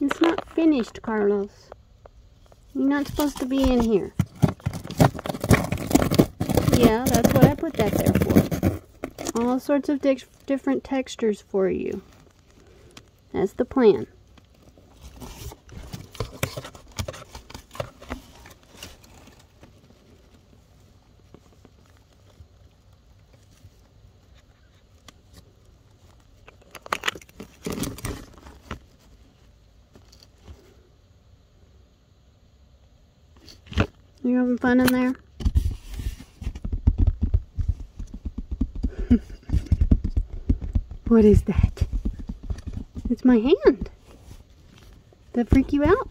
It's not finished, Carlos. You're not supposed to be in here. Yeah, that's what I put that there for. All sorts of di different textures for you. That's the plan. You having fun in there? what is that? It's my hand. That freak you out?